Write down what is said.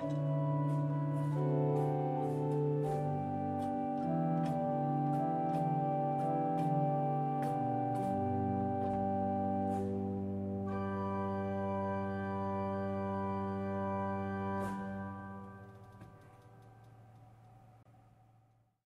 Música